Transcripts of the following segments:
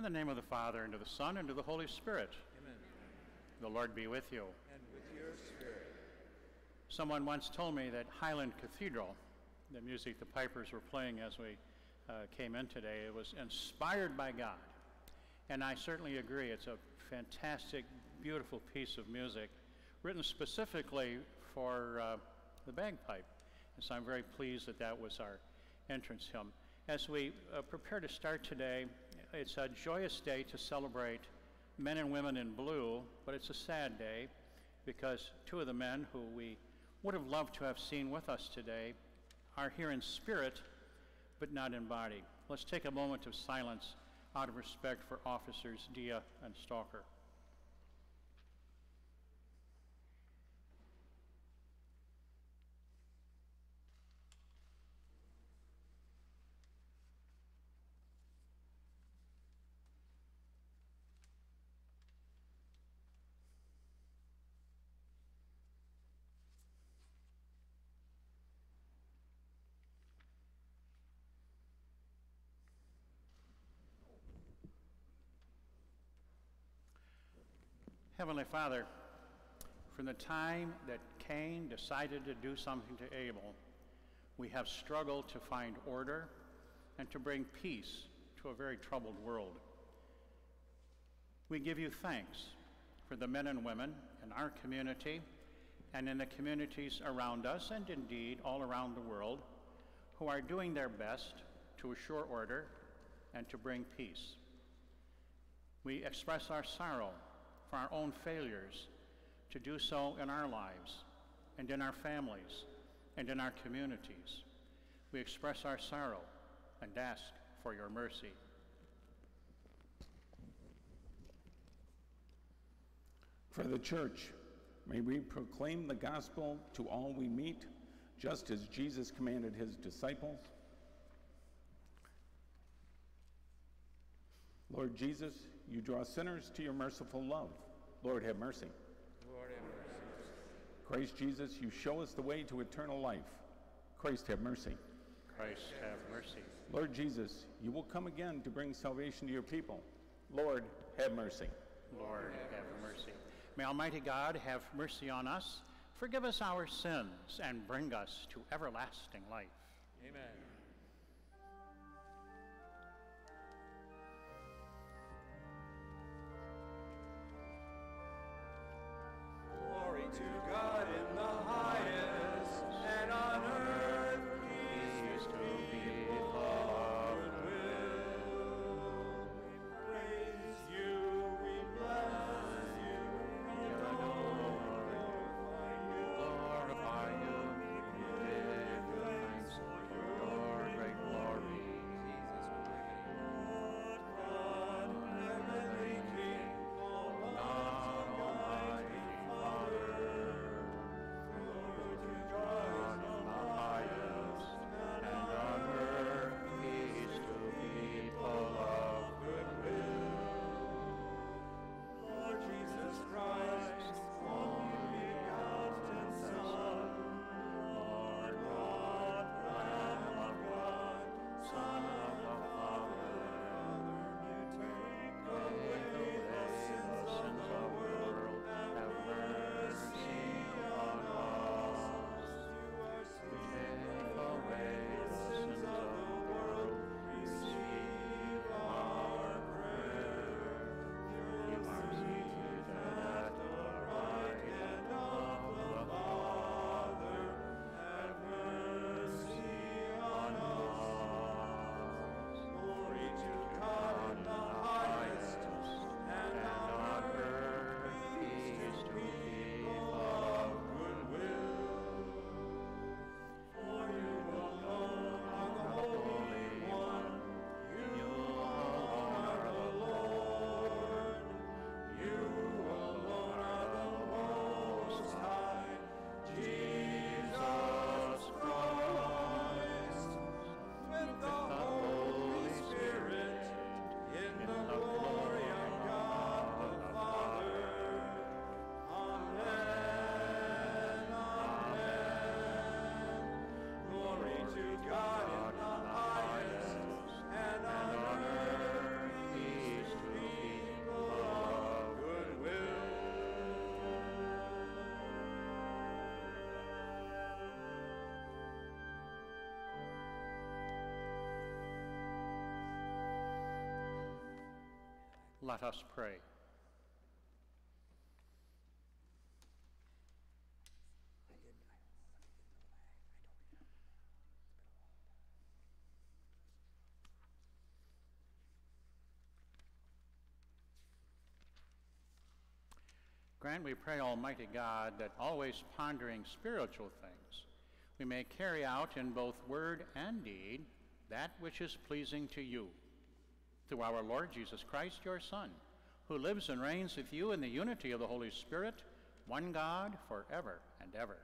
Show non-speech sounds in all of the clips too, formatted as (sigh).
In the name of the Father, and of the Son, and of the Holy Spirit. Amen. The Lord be with you. And with your spirit. Someone once told me that Highland Cathedral, the music the pipers were playing as we uh, came in today, it was inspired by God. And I certainly agree. It's a fantastic, beautiful piece of music written specifically for uh, the bagpipe. And so I'm very pleased that that was our entrance hymn. As we uh, prepare to start today, it's a joyous day to celebrate men and women in blue, but it's a sad day because two of the men who we would have loved to have seen with us today are here in spirit, but not in body. Let's take a moment of silence out of respect for officers Dia and Stalker. Heavenly Father, from the time that Cain decided to do something to Abel, we have struggled to find order and to bring peace to a very troubled world. We give you thanks for the men and women in our community and in the communities around us, and indeed all around the world, who are doing their best to assure order and to bring peace. We express our sorrow for our own failures to do so in our lives and in our families and in our communities. We express our sorrow and ask for your mercy. For the church, may we proclaim the gospel to all we meet, just as Jesus commanded his disciples. Lord Jesus, you draw sinners to your merciful love. Lord, have mercy. Lord, have mercy. Christ Jesus, you show us the way to eternal life. Christ, have mercy. Christ, have mercy. Lord Jesus, you will come again to bring salvation to your people. Lord, have mercy. Lord, have mercy. May Almighty God have mercy on us, forgive us our sins, and bring us to everlasting life. Amen. Let us pray. Grant, we pray, Almighty God, that always pondering spiritual things, we may carry out in both word and deed that which is pleasing to you. Through our Lord Jesus Christ, your Son, who lives and reigns with you in the unity of the Holy Spirit, one God, forever and ever.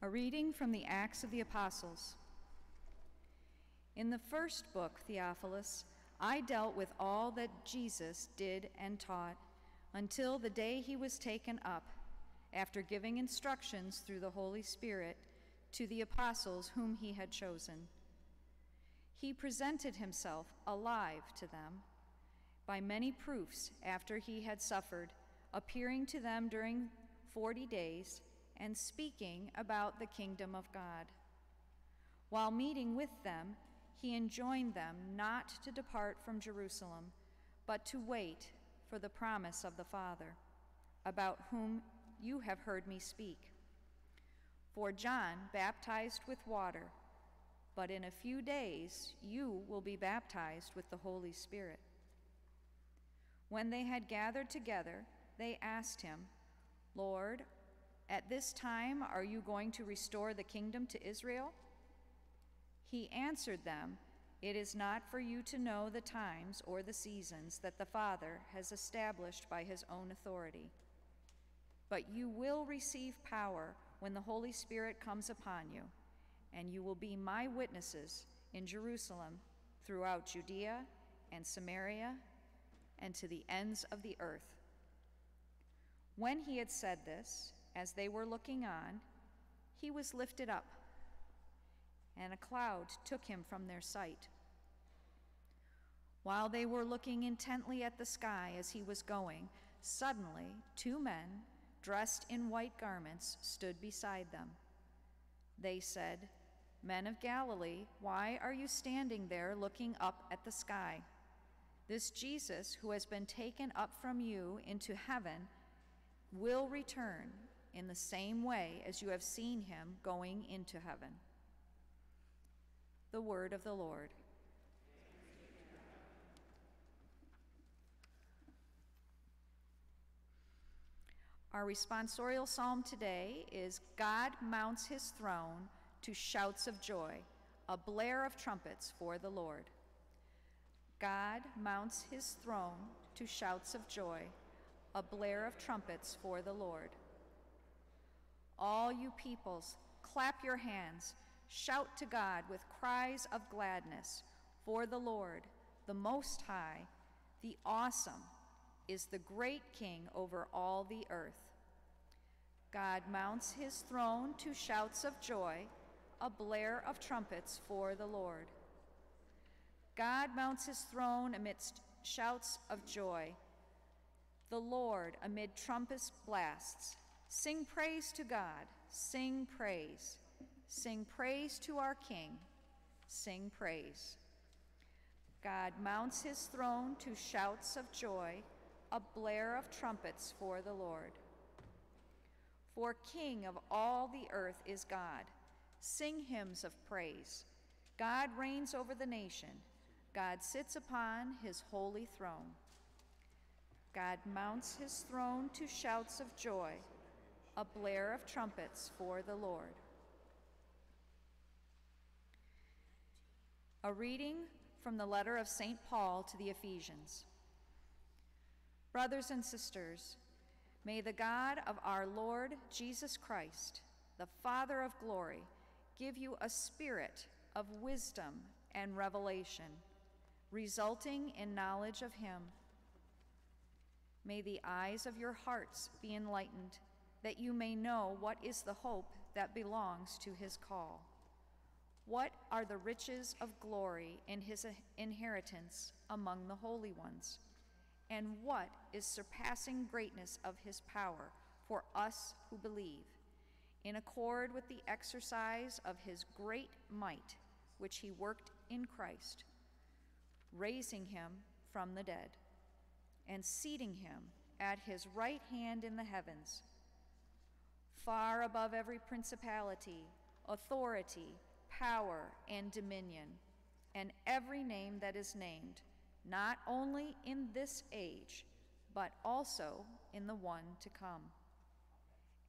A reading from the Acts of the Apostles. In the first book, Theophilus, I dealt with all that Jesus did and taught until the day he was taken up, after giving instructions through the Holy Spirit to the apostles whom he had chosen. He presented himself alive to them by many proofs after he had suffered, appearing to them during forty days and speaking about the kingdom of God. While meeting with them, he enjoined them not to depart from Jerusalem, but to wait for the promise of the Father, about whom you have heard me speak. For John baptized with water, but in a few days you will be baptized with the Holy Spirit. When they had gathered together, they asked him, Lord, at this time, are you going to restore the kingdom to Israel? He answered them, It is not for you to know the times or the seasons that the Father has established by his own authority. But you will receive power when the Holy Spirit comes upon you, and you will be my witnesses in Jerusalem, throughout Judea and Samaria, and to the ends of the earth. When he had said this, as they were looking on, he was lifted up, and a cloud took him from their sight. While they were looking intently at the sky as he was going, suddenly two men, dressed in white garments, stood beside them. They said, Men of Galilee, why are you standing there looking up at the sky? This Jesus, who has been taken up from you into heaven, will return in the same way as you have seen him going into heaven. The word of the Lord. Our responsorial psalm today is God mounts his throne to shouts of joy, a blare of trumpets for the Lord. God mounts his throne to shouts of joy, a blare of trumpets for the Lord. All you peoples, clap your hands, shout to God with cries of gladness, for the Lord, the Most High, the Awesome, is the great King over all the earth. God mounts his throne to shouts of joy, a blare of trumpets for the Lord. God mounts his throne amidst shouts of joy, the Lord amid trumpet blasts. Sing praise to God, sing praise. Sing praise to our King, sing praise. God mounts his throne to shouts of joy, a blare of trumpets for the Lord. For King of all the earth is God. Sing hymns of praise. God reigns over the nation. God sits upon his holy throne. God mounts his throne to shouts of joy a blare of trumpets for the Lord. A reading from the letter of St. Paul to the Ephesians. Brothers and sisters, may the God of our Lord Jesus Christ, the Father of glory, give you a spirit of wisdom and revelation, resulting in knowledge of Him. May the eyes of your hearts be enlightened that you may know what is the hope that belongs to his call. What are the riches of glory in his inheritance among the holy ones? And what is surpassing greatness of his power for us who believe, in accord with the exercise of his great might, which he worked in Christ, raising him from the dead, and seating him at his right hand in the heavens? far above every principality, authority, power, and dominion, and every name that is named, not only in this age, but also in the one to come.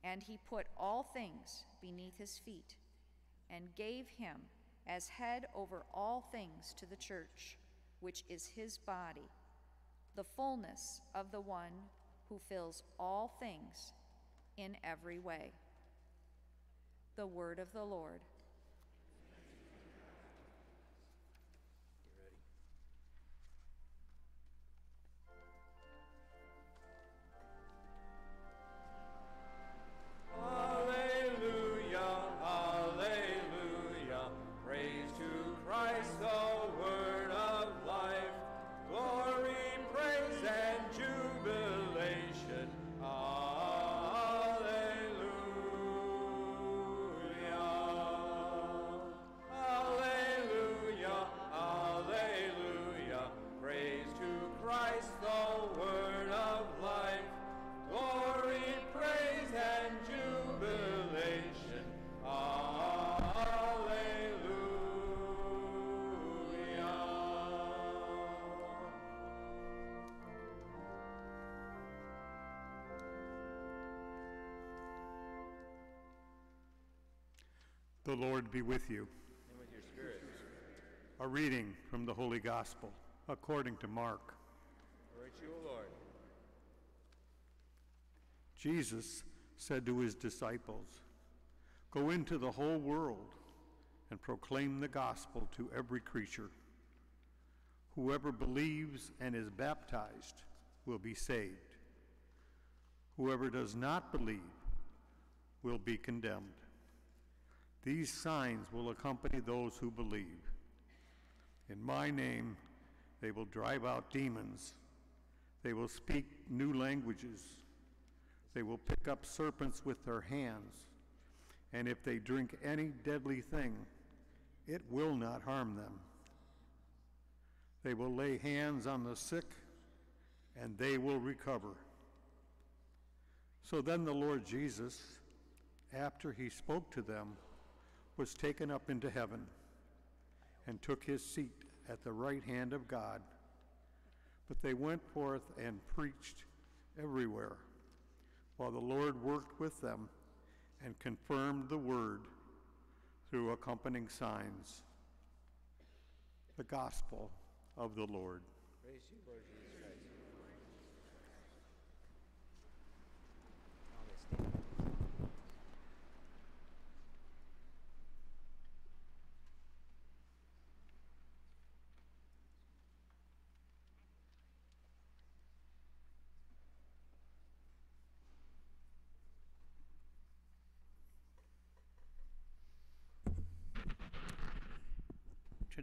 And he put all things beneath his feet, and gave him as head over all things to the church, which is his body, the fullness of the one who fills all things in every way. The word of the Lord. Oh. The Lord be with you. And with your spirit. A reading from the Holy Gospel according to Mark. To you, O Lord. Jesus said to his disciples, Go into the whole world and proclaim the gospel to every creature. Whoever believes and is baptized will be saved. Whoever does not believe will be condemned. These signs will accompany those who believe. In my name, they will drive out demons. They will speak new languages. They will pick up serpents with their hands. And if they drink any deadly thing, it will not harm them. They will lay hands on the sick, and they will recover. So then the Lord Jesus, after he spoke to them, was taken up into heaven and took his seat at the right hand of God. But they went forth and preached everywhere, while the Lord worked with them and confirmed the word through accompanying signs. The Gospel of the Lord. Praise you, Lord Jesus Christ.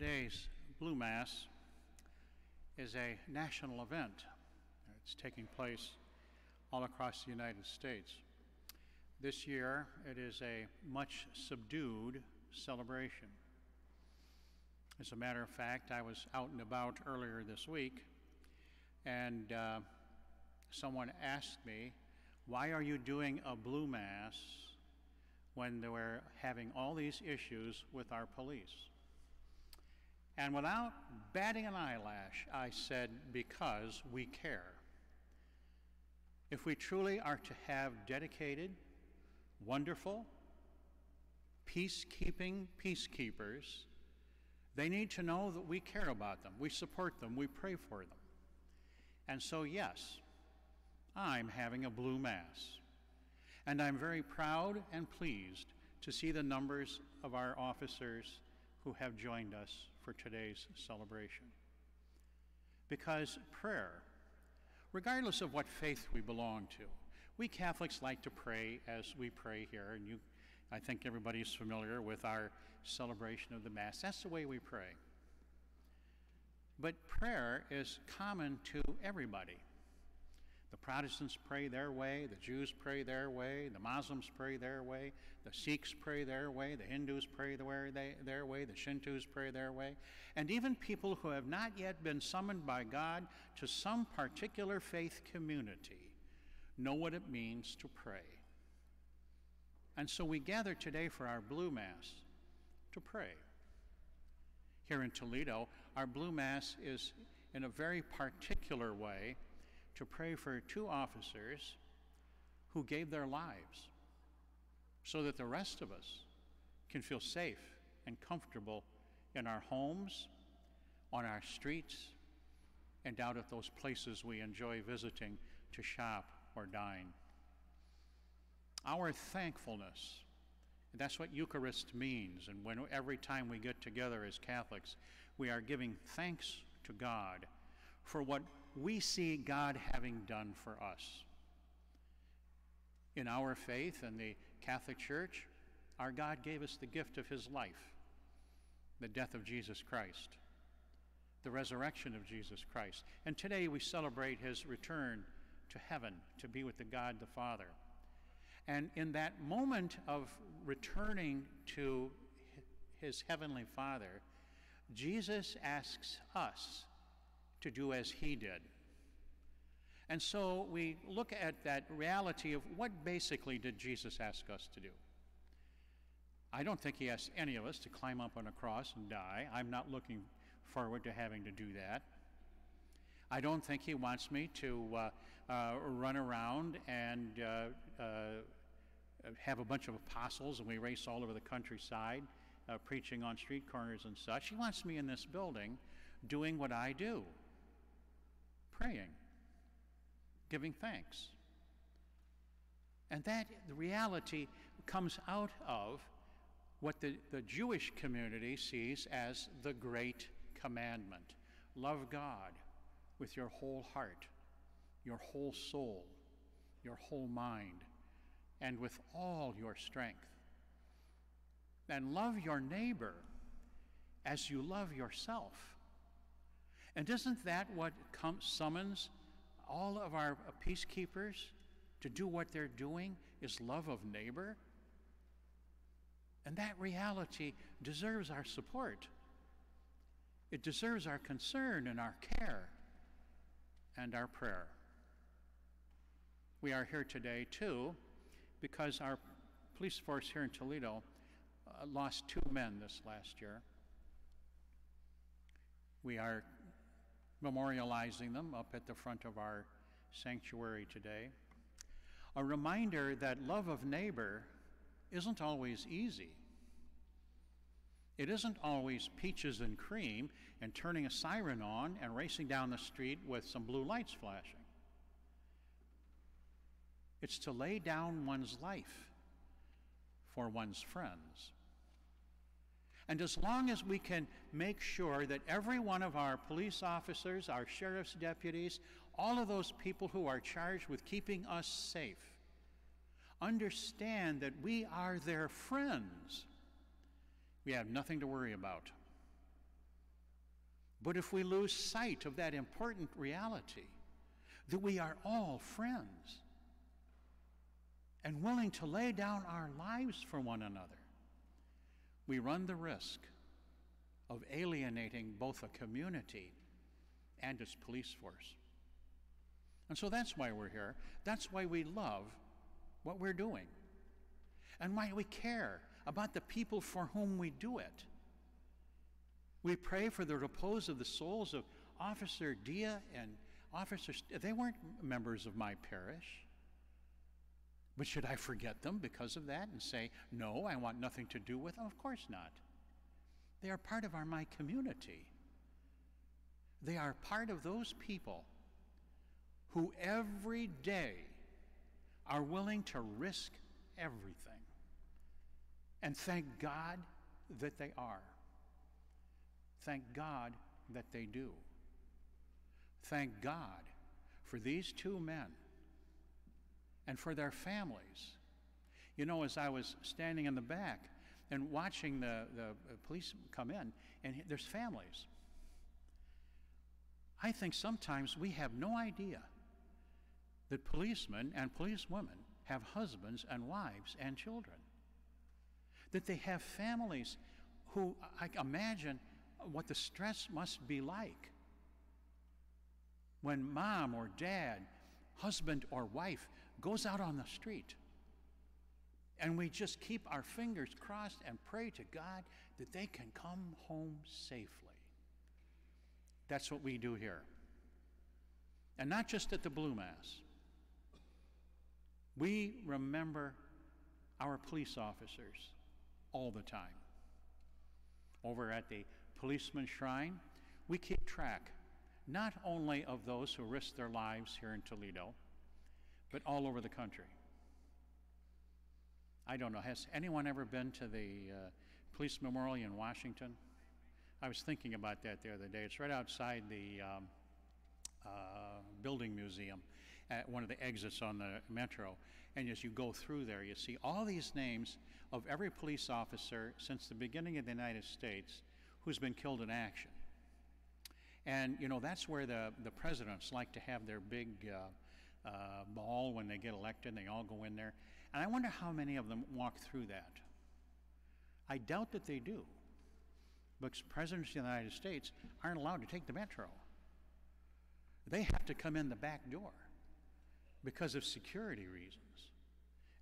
Today's Blue Mass is a national event. It's taking place all across the United States. This year, it is a much subdued celebration. As a matter of fact, I was out and about earlier this week, and uh, someone asked me, Why are you doing a Blue Mass when we're having all these issues with our police? And without batting an eyelash, I said, because we care. If we truly are to have dedicated, wonderful, peacekeeping peacekeepers, they need to know that we care about them, we support them, we pray for them. And so, yes, I'm having a blue mass. And I'm very proud and pleased to see the numbers of our officers who have joined us for today's celebration. Because prayer, regardless of what faith we belong to, we Catholics like to pray as we pray here, and you, I think everybody's familiar with our celebration of the Mass. That's the way we pray. But prayer is common to everybody. The Protestants pray their way, the Jews pray their way, the Muslims pray their way, the Sikhs pray their way, the Hindus pray their way, the Shintos pray their way, and even people who have not yet been summoned by God to some particular faith community know what it means to pray. And so we gather today for our Blue Mass to pray. Here in Toledo, our Blue Mass is in a very particular way to pray for two officers who gave their lives so that the rest of us can feel safe and comfortable in our homes, on our streets, and out at those places we enjoy visiting to shop or dine. Our thankfulness, and that's what Eucharist means, and when every time we get together as Catholics, we are giving thanks to God for what we see God having done for us. In our faith and the Catholic Church, our God gave us the gift of His life, the death of Jesus Christ, the resurrection of Jesus Christ. And today we celebrate His return to heaven to be with the God the Father. And in that moment of returning to His Heavenly Father, Jesus asks us to do as He did. And so we look at that reality of what basically did Jesus ask us to do? I don't think he asked any of us to climb up on a cross and die. I'm not looking forward to having to do that. I don't think he wants me to uh, uh, run around and uh, uh have a bunch of apostles and we race all over the countryside uh, preaching on street corners and such. He wants me in this building doing what I do praying giving thanks. And that the reality comes out of what the, the Jewish community sees as the great commandment love God with your whole heart, your whole soul, your whole mind, and with all your strength. And love your neighbor as you love yourself. And isn't that what summons all of our peacekeepers to do what they're doing is love of neighbor. And that reality deserves our support. It deserves our concern and our care and our prayer. We are here today, too, because our police force here in Toledo uh, lost two men this last year. We are memorializing them up at the front of our sanctuary today. A reminder that love of neighbor isn't always easy. It isn't always peaches and cream and turning a siren on and racing down the street with some blue lights flashing. It's to lay down one's life for one's friends. And as long as we can make sure that every one of our police officers, our sheriff's deputies, all of those people who are charged with keeping us safe understand that we are their friends, we have nothing to worry about. But if we lose sight of that important reality, that we are all friends and willing to lay down our lives for one another, we run the risk of alienating both a community and its police force. And so that's why we're here. That's why we love what we're doing. And why we care about the people for whom we do it. We pray for the repose of the souls of Officer Dia and Officer, St- they weren't members of my parish. But should I forget them because of that and say, no, I want nothing to do with them? Of course not. They are part of our my community. They are part of those people who every day are willing to risk everything. And thank God that they are. Thank God that they do. Thank God for these two men and for their families. You know, as I was standing in the back and watching the, the police come in, and there's families. I think sometimes we have no idea that policemen and policewomen have husbands and wives and children. That they have families who, I imagine what the stress must be like when mom or dad, husband or wife goes out on the street And we just keep our fingers crossed and pray to God that they can come home safely. That's what we do here. And not just at the Blue Mass. We remember our police officers all the time. Over at the Policeman Shrine, we keep track not only of those who risk their lives here in Toledo, but all over the country. I don't know, has anyone ever been to the uh, Police Memorial in Washington? I was thinking about that the other day. It's right outside the um, uh, Building Museum at one of the exits on the metro. And as you go through there, you see all these names of every police officer since the beginning of the United States who's been killed in action. And, you know, that's where the, the presidents like to have their big uh, uh, ball when they get elected. They all go in there. And I wonder how many of them walk through that. I doubt that they do, because presidents of the United States aren't allowed to take the metro. They have to come in the back door because of security reasons.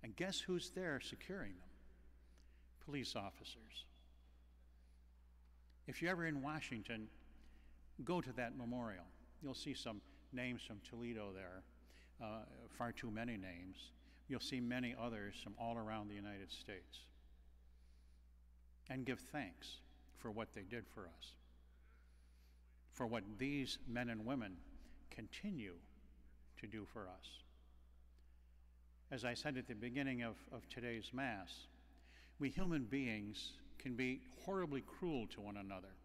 And guess who's there securing them? Police officers. If you're ever in Washington, go to that memorial. You'll see some names from Toledo there, uh, far too many names. You'll see many others from all around the United States. And give thanks for what they did for us, for what these men and women continue to do for us. As I said at the beginning of, of today's Mass, we human beings can be horribly cruel to one another.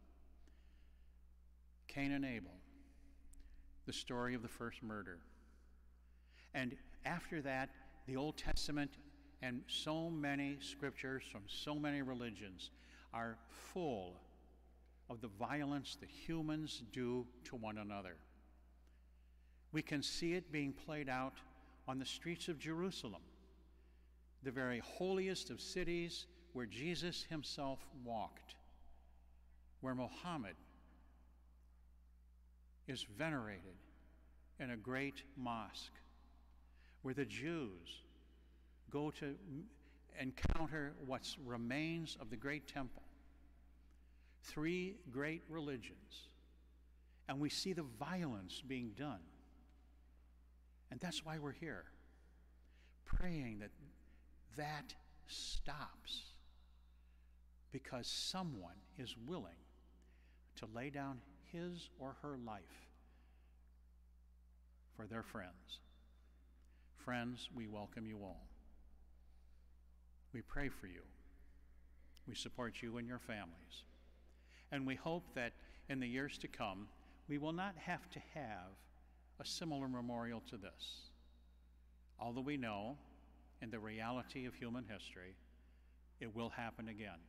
Cain and Abel, the story of the first murder. And after that, the Old Testament and so many scriptures from so many religions are full of the violence that humans do to one another. We can see it being played out on the streets of Jerusalem, the very holiest of cities where Jesus himself walked, where Muhammad is venerated in a great mosque, where the Jews go to encounter what remains of the great temple. Three great religions. And we see the violence being done. And that's why we're here, praying that that stops because someone is willing to lay down his or her life for their friends. Friends, we welcome you all. We pray for you. We support you and your families. And we hope that in the years to come, we will not have to have a similar memorial to this. Although we know, in the reality of human history, it will happen again.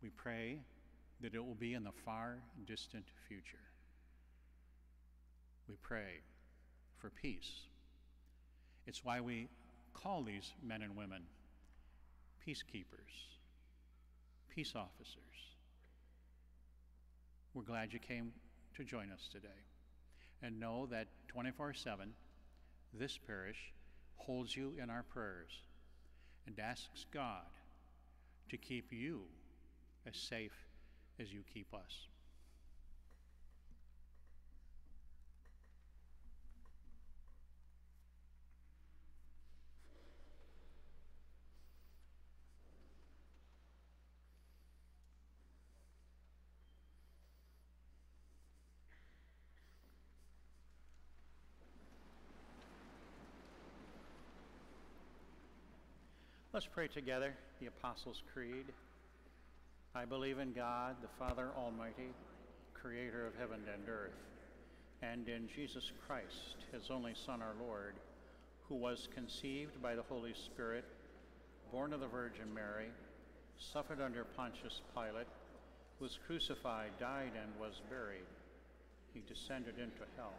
We pray that it will be in the far distant future. We pray for peace. It's why we call these men and women peacekeepers, peace officers. We're glad you came to join us today. And know that 24 7, this parish holds you in our prayers and asks God to keep you as safe as you keep us. Let's pray together the Apostles' Creed. I believe in God, the Father Almighty, creator of heaven and earth, and in Jesus Christ, his only Son, our Lord, who was conceived by the Holy Spirit, born of the Virgin Mary, suffered under Pontius Pilate, was crucified, died, and was buried. He descended into hell.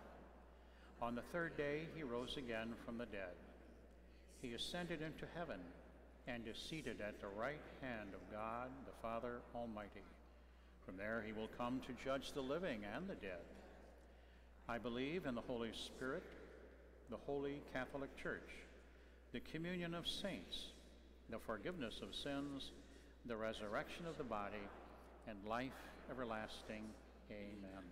On the third day, he rose again from the dead. He ascended into heaven and is seated at the right hand of God the Father Almighty. From there he will come to judge the living and the dead. I believe in the Holy Spirit, the Holy Catholic Church, the communion of saints, the forgiveness of sins, the resurrection of the body, and life everlasting. Amen.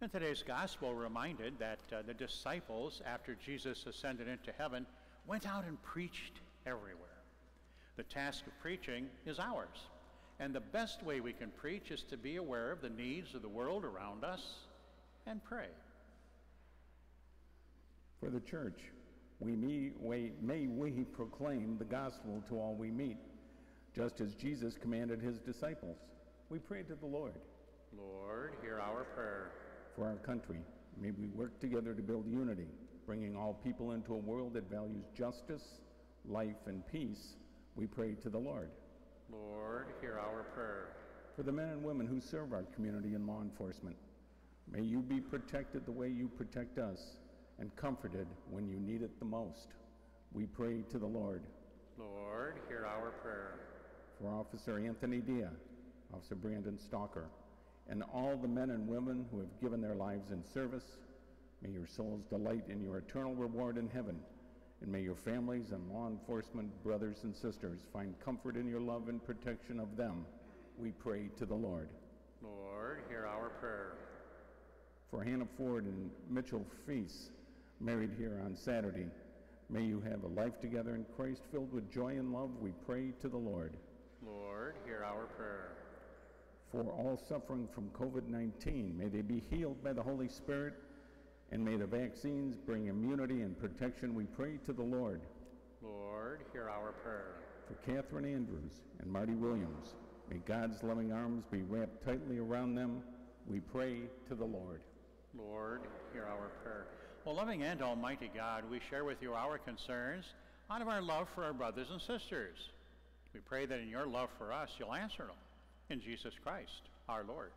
In today's gospel, we're reminded that uh, the disciples, after Jesus ascended into heaven, went out and preached everywhere. The task of preaching is ours. And the best way we can preach is to be aware of the needs of the world around us and pray. For the church, we may, we, may we proclaim the gospel to all we meet, just as Jesus commanded his disciples. We pray to the Lord. Lord, hear our prayer. For our country, may we work together to build unity, bringing all people into a world that values justice, life, and peace. We pray to the Lord. Lord, hear our prayer. For the men and women who serve our community in law enforcement, may you be protected the way you protect us and comforted when you need it the most. We pray to the Lord. Lord, hear our prayer. For Officer Anthony Dia, Officer Brandon Stalker, and all the men and women who have given their lives in service, may your souls delight in your eternal reward in heaven. And may your families and law enforcement brothers and sisters find comfort in your love and protection of them. We pray to the Lord. Lord, hear our prayer. For Hannah Ford and Mitchell Feast, married here on Saturday, may you have a life together in Christ filled with joy and love. We pray to the Lord. Lord, hear our prayer. For all suffering from COVID 19, may they be healed by the Holy Spirit and may the vaccines bring immunity and protection, we pray to the Lord. Lord, hear our prayer. For Catherine Andrews and Marty Williams, may God's loving arms be wrapped tightly around them. We pray to the Lord. Lord, hear our prayer. Well, loving and almighty God, we share with you our concerns out of our love for our brothers and sisters. We pray that in your love for us, you'll answer them. In Jesus Christ, our Lord.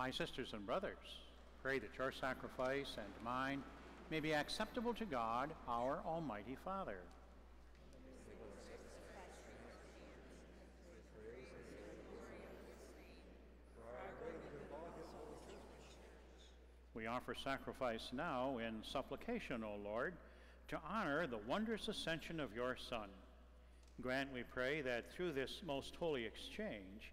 My sisters and brothers, pray that your sacrifice and mine may be acceptable to God, our Almighty Father. We offer sacrifice now in supplication, O Lord, to honor the wondrous ascension of your Son. Grant, we pray, that through this most holy exchange,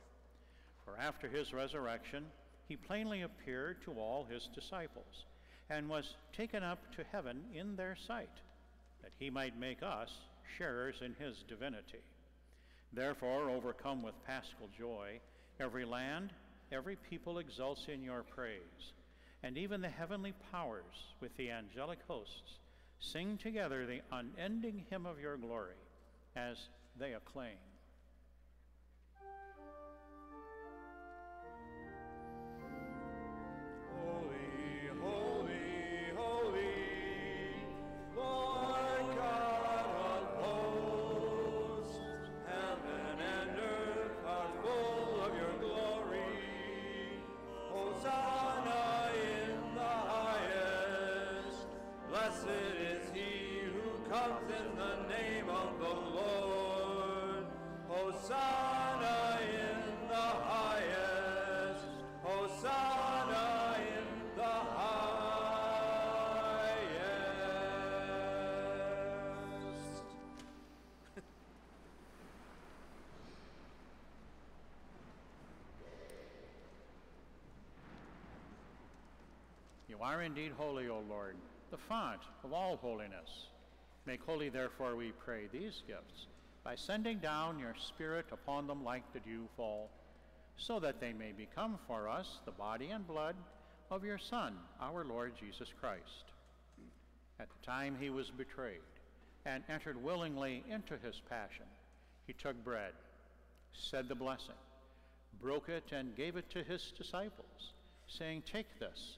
For after his resurrection, he plainly appeared to all his disciples and was taken up to heaven in their sight, that he might make us sharers in his divinity. Therefore, overcome with paschal joy, every land, every people exults in your praise, and even the heavenly powers with the angelic hosts sing together the unending hymn of your glory as they acclaim. You are indeed holy, O Lord, the font of all holiness. Make holy, therefore, we pray, these gifts by sending down your Spirit upon them like the dew fall, so that they may become for us the body and blood of your Son, our Lord Jesus Christ. At the time he was betrayed and entered willingly into his passion, he took bread, said the blessing, broke it, and gave it to his disciples, saying, Take this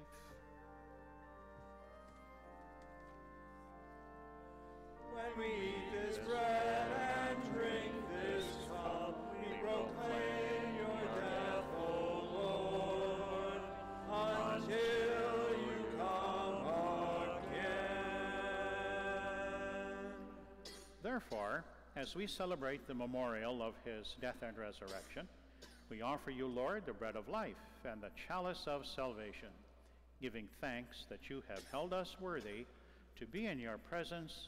Eat this bread and drink this cup, we proclaim your death, O Lord, until you come again. Therefore, as we celebrate the memorial of his death and resurrection, we offer you, Lord, the bread of life and the chalice of salvation, giving thanks that you have held us worthy to be in your presence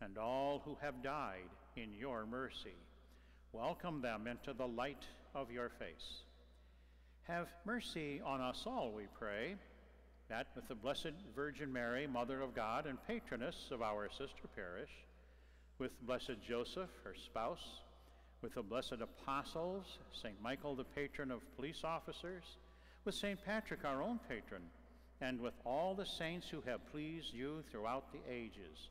and all who have died in your mercy. Welcome them into the light of your face. Have mercy on us all, we pray, that with the Blessed Virgin Mary, Mother of God and patroness of our sister parish, with Blessed Joseph, her spouse, with the blessed apostles, St. Michael, the patron of police officers, with St. Patrick, our own patron, and with all the saints who have pleased you throughout the ages,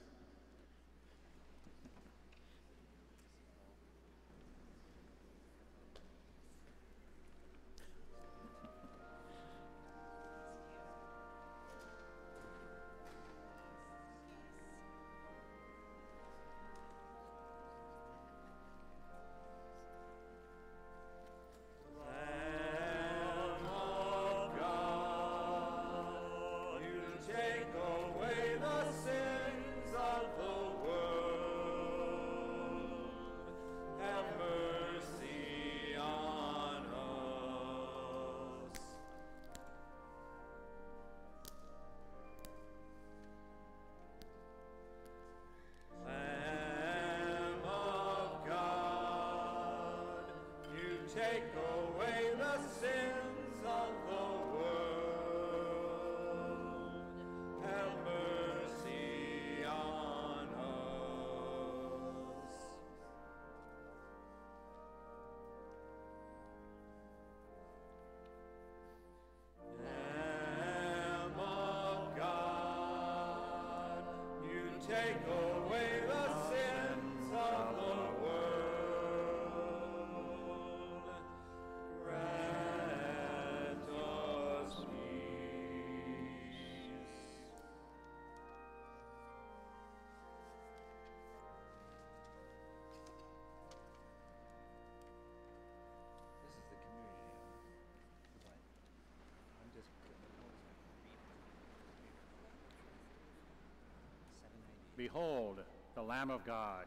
Behold, the Lamb of God.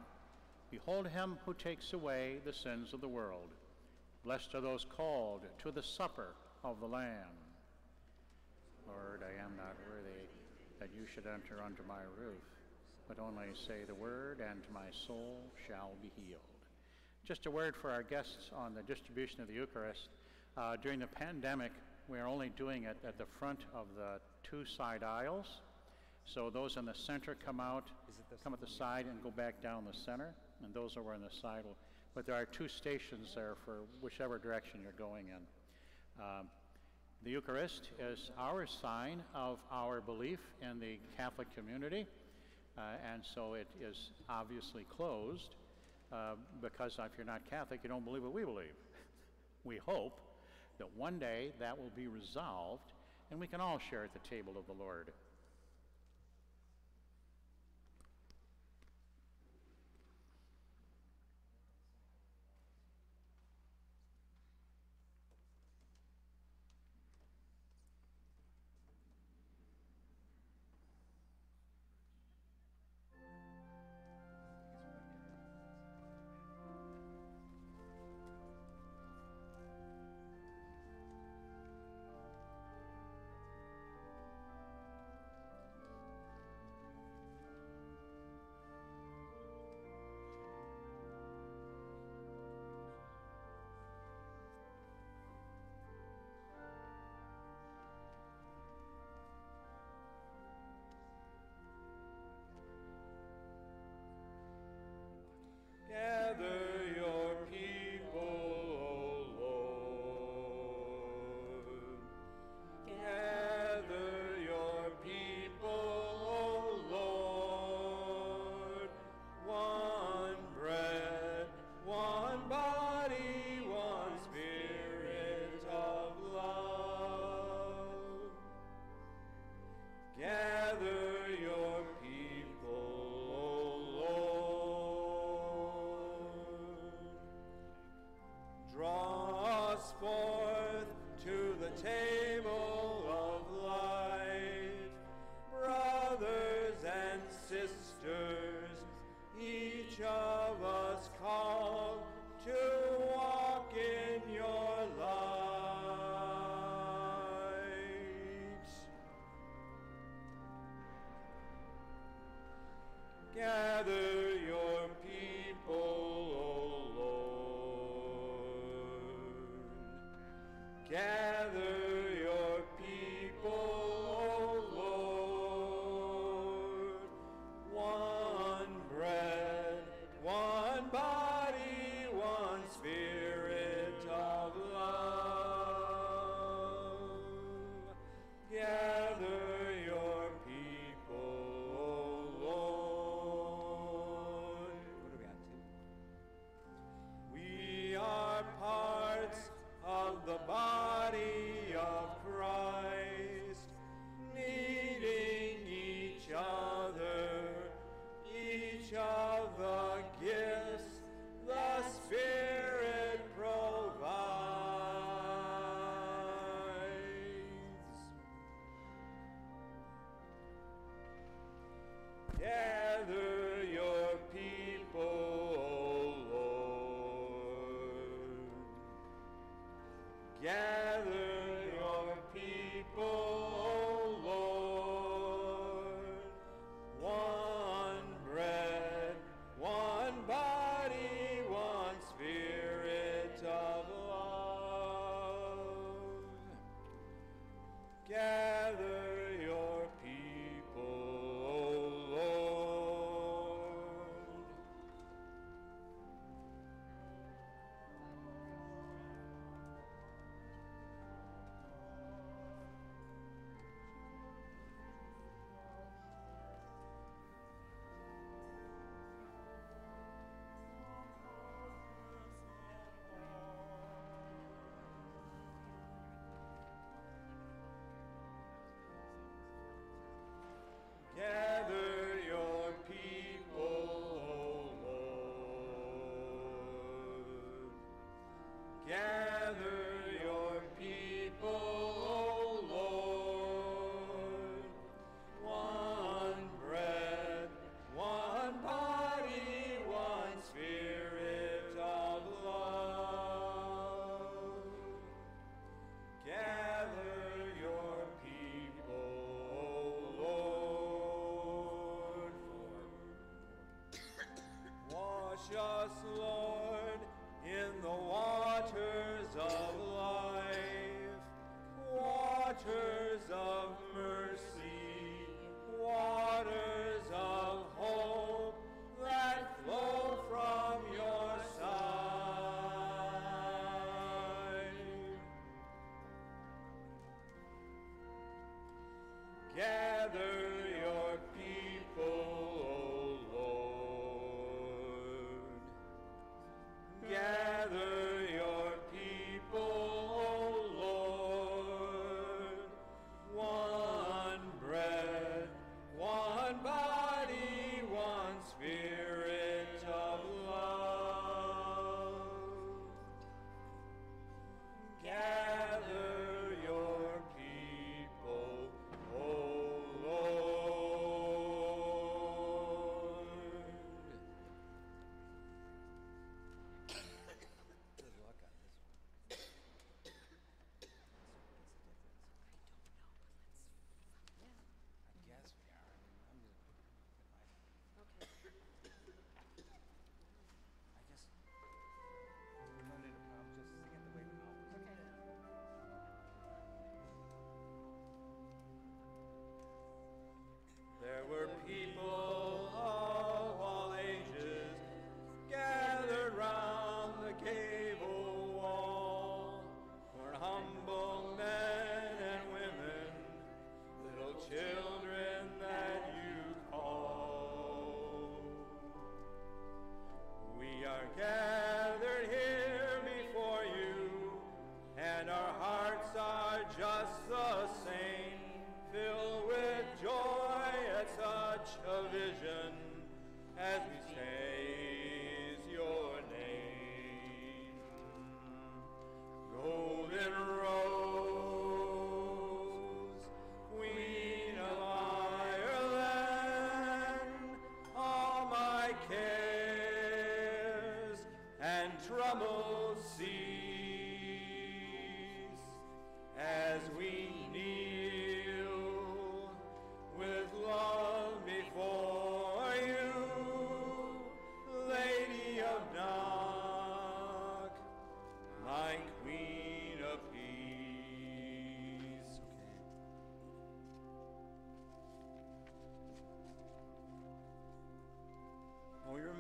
Behold him who takes away the sins of the world. Blessed are those called to the supper of the Lamb. Lord, I am not worthy that you should enter under my roof, but only say the word, and my soul shall be healed. Just a word for our guests on the distribution of the Eucharist. Uh, during the pandemic, we are only doing it at the front of the two side aisles. So those in the center come out, come at the side and go back down the center, and those over on the side will but there are two stations there for whichever direction you're going in. Um, the Eucharist is our sign of our belief in the Catholic community, uh, and so it is obviously closed uh, because if you're not Catholic, you don't believe what we believe. (laughs) we hope that one day that will be resolved and we can all share at the table of the Lord.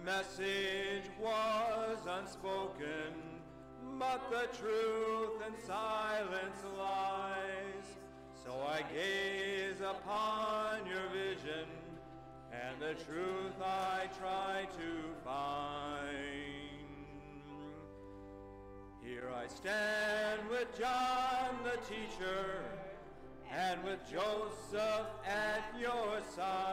Message was unspoken, but the truth in silence lies. So I gaze upon your vision, and the truth I try to find. Here I stand with John the teacher, and with Joseph at your side,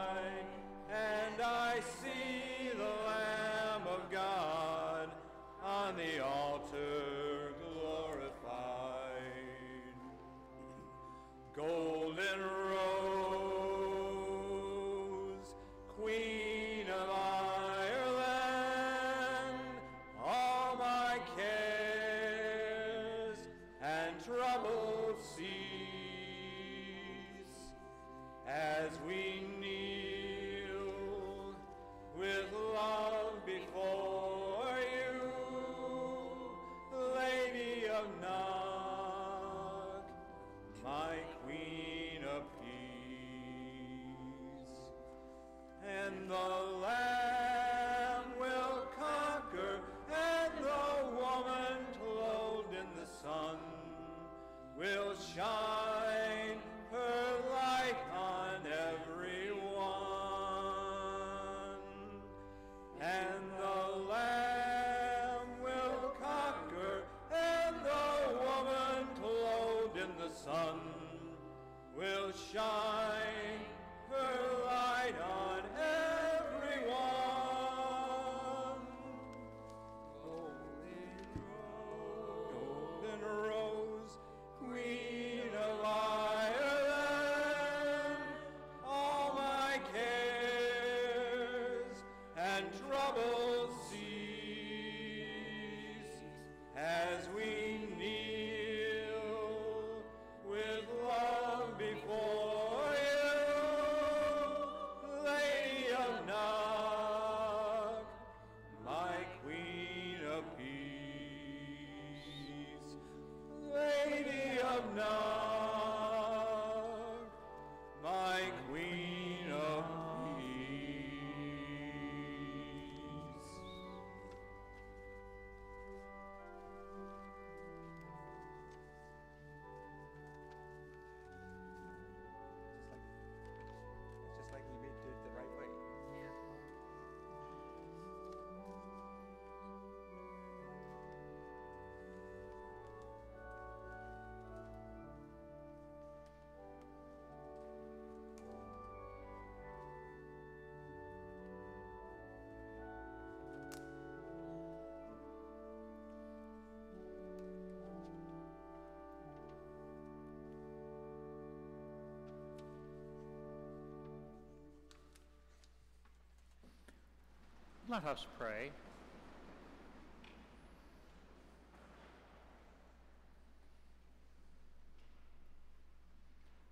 Let us pray.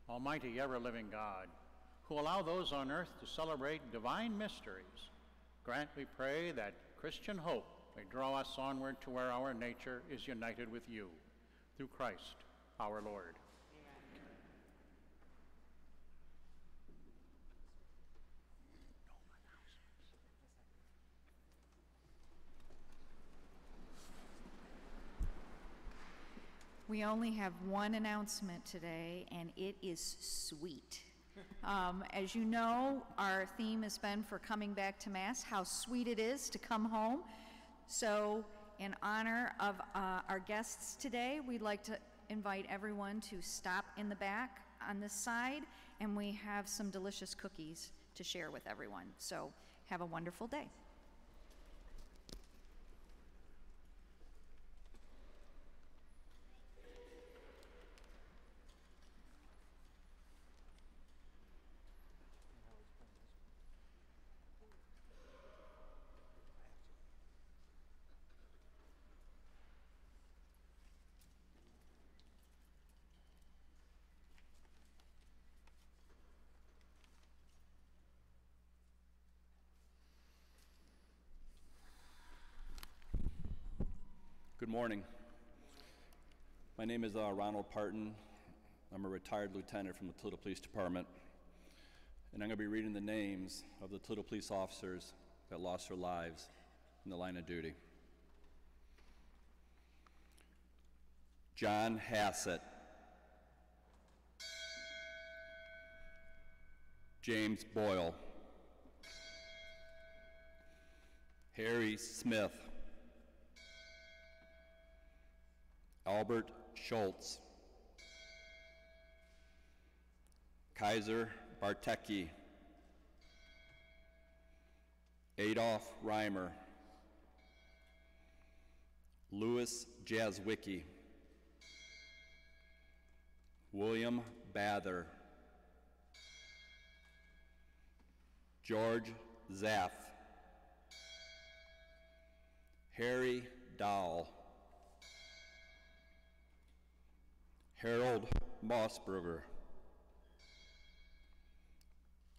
Almighty ever living God, who allow those on earth to celebrate divine mysteries, grant, we pray, that Christian hope may draw us onward to where our nature is united with you, through Christ our Lord. We only have one announcement today, and it is sweet. Um, as you know, our theme has been for coming back to Mass, how sweet it is to come home. So, in honor of uh, our guests today, we'd like to invite everyone to stop in the back on this side, and we have some delicious cookies to share with everyone. So, have a wonderful day. Morning. My name is uh, Ronald Parton. I'm a retired lieutenant from the Toledo Police Department. And I'm going to be reading the names of the Toledo police officers that lost their lives in the line of duty. John Hassett, James Boyle, Harry Smith, Albert Schultz, Kaiser Bartecki, Adolf Reimer, Louis Jazwicki, William Bather, George Zaff, Harry Dahl, Harold Mossberger,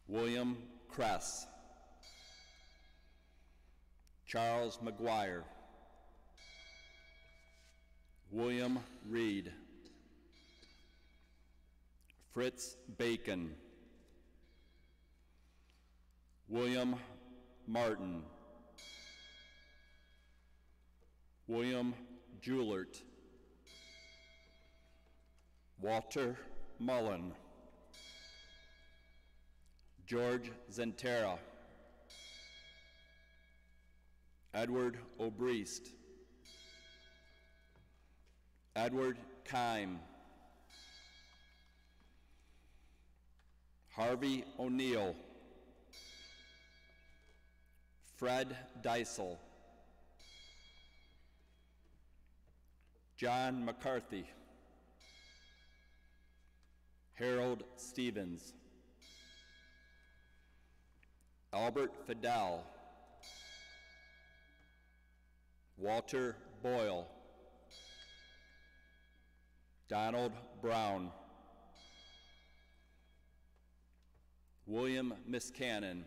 William Kress, Charles McGuire, William Reed, Fritz Bacon, William Martin, William Jewlert, Walter Mullen, George Zentera, Edward Obriest, Edward Kime, Harvey O'Neill, Fred Deisel, John McCarthy, Harold Stevens, Albert Fidel, Walter Boyle, Donald Brown, William Miscannon,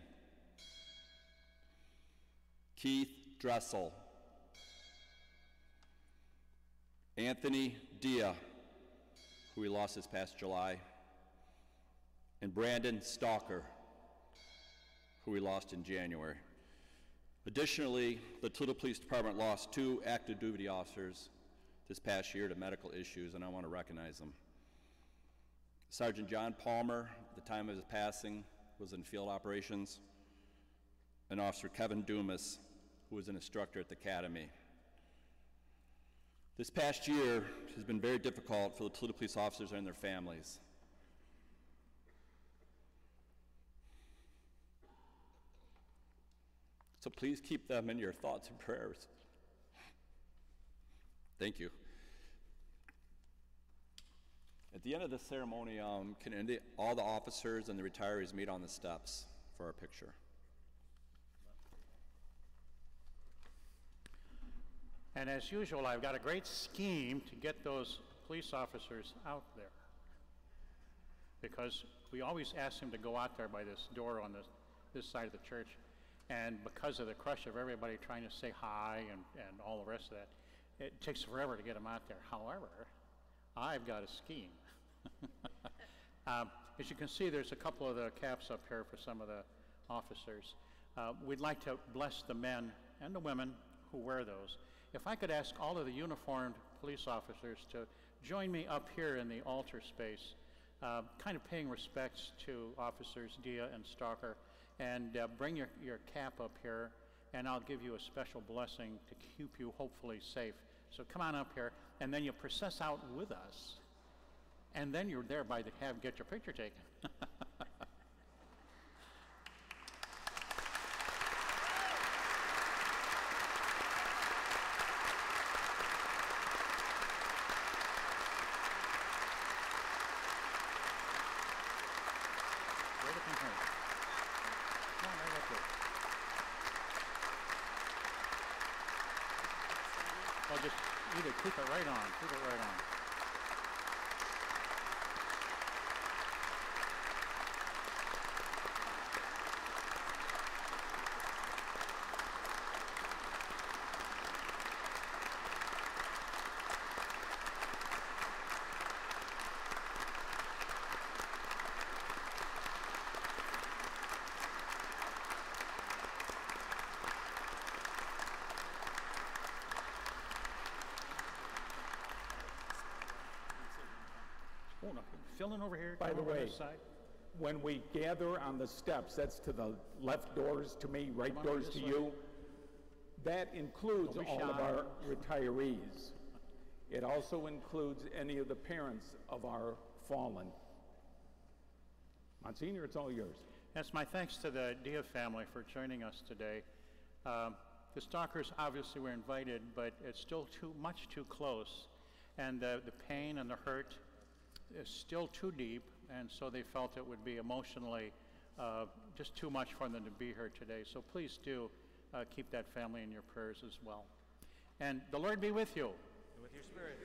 Keith Dressel, Anthony Dia, who we lost this past July, and Brandon Stalker, who we lost in January. Additionally, the Toledo Police Department lost two active duty officers this past year to medical issues, and I want to recognize them. Sergeant John Palmer, at the time of his passing, was in field operations, and Officer Kevin Dumas, who was an instructor at the academy. This past year has been very difficult for the Toledo police officers and their families. So please keep them in your thoughts and prayers. Thank you. At the end of the ceremony, um, can any- all the officers and the retirees meet on the steps for our picture? And as usual, I've got a great scheme to get those police officers out there. Because we always ask them to go out there by this door on this, this side of the church. And because of the crush of everybody trying to say hi and, and all the rest of that, it takes forever to get them out there. However, I've got a scheme. (laughs) um, as you can see, there's a couple of the caps up here for some of the officers. Uh, we'd like to bless the men and the women who wear those. If I could ask all of the uniformed police officers to join me up here in the altar space, uh, kind of paying respects to officers Dia and Stalker, and uh, bring your, your cap up here, and I'll give you a special blessing to keep you hopefully safe. So come on up here, and then you'll process out with us, and then you're there by the have get your picture taken. (laughs) Right up in here. Come on, right up there. Well, just either keep it right on, Fill in over here. By the over way, this side. when we gather on the steps, that's to the left doors to me, right Come on, doors this to way. you. That includes Don't be all of shy. our retirees. It also includes any of the parents of our fallen. Monsignor, it's all yours. Yes, my thanks to the Dia family for joining us today. Um, the Stalkers obviously were invited, but it's still too much too close, and the, the pain and the hurt is still too deep, and so they felt it would be emotionally uh, just too much for them to be here today. So please do uh, keep that family in your prayers as well. And the Lord be with you. And with your spirit.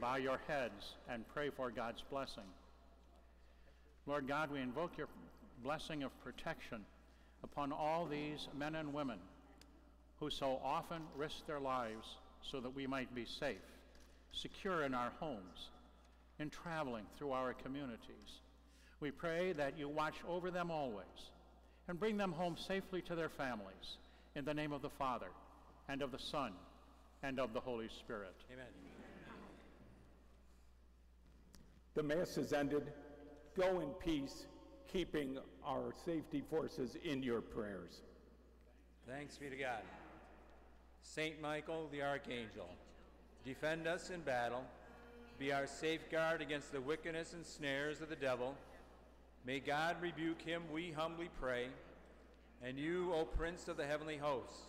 Bow your heads and pray for God's blessing. Lord God, we invoke your blessing of protection upon all these men and women who so often risk their lives so that we might be safe, secure in our homes, in traveling through our communities. We pray that you watch over them always and bring them home safely to their families in the name of the Father and of the Son and of the Holy Spirit. Amen. The Mass is ended. Go in peace, keeping our safety forces in your prayers. Thanks be to God. Saint Michael the Archangel, defend us in battle, be our safeguard against the wickedness and snares of the devil. May God rebuke him, we humbly pray. And you, O Prince of the heavenly hosts,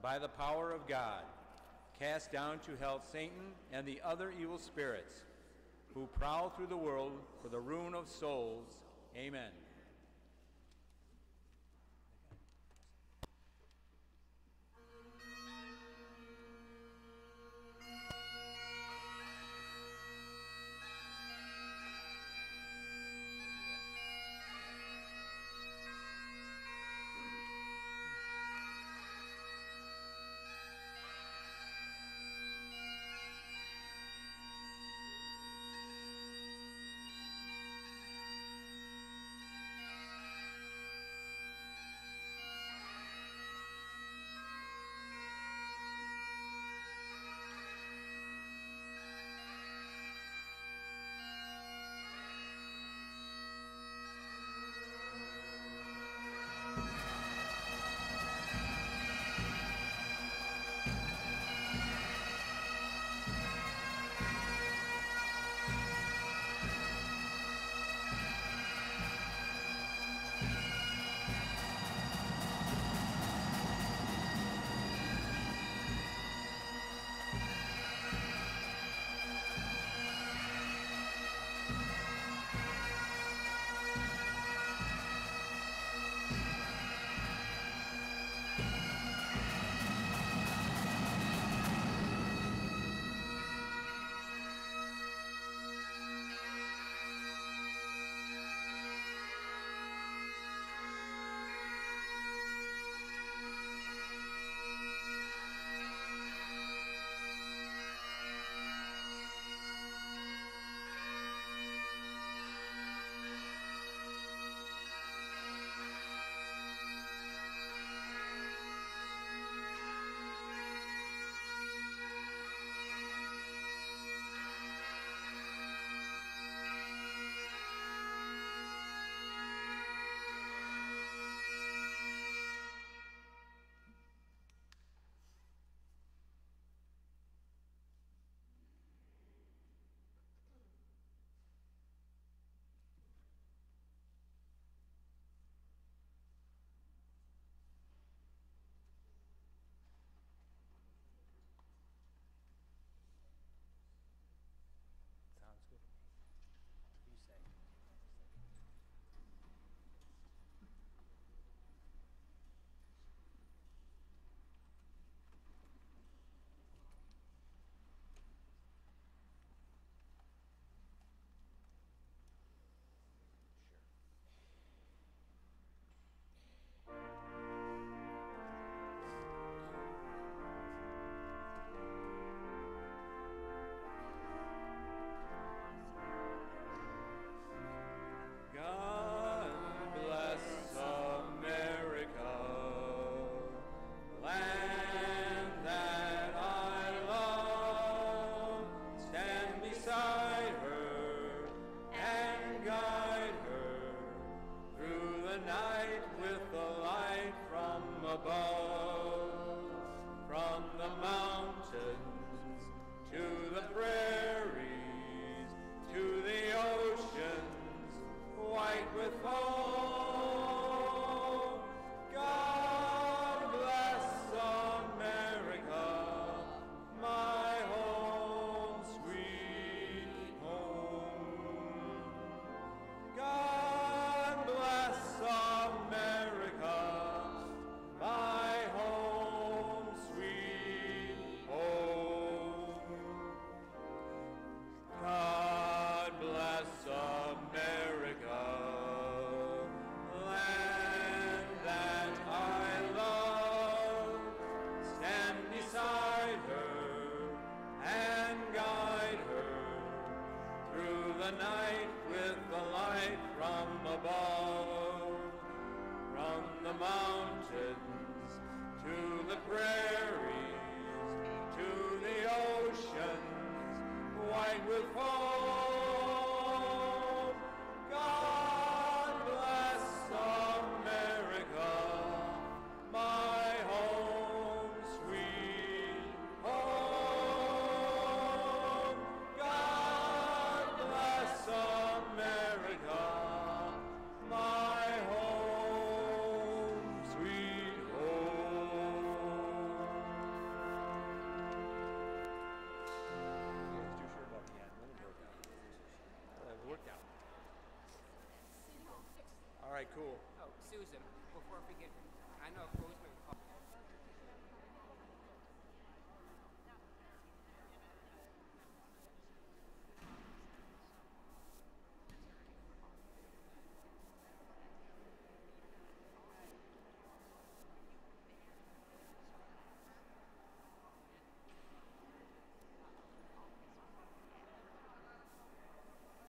by the power of God, cast down to hell Satan and the other evil spirits who prowl through the world for the ruin of souls. Amen.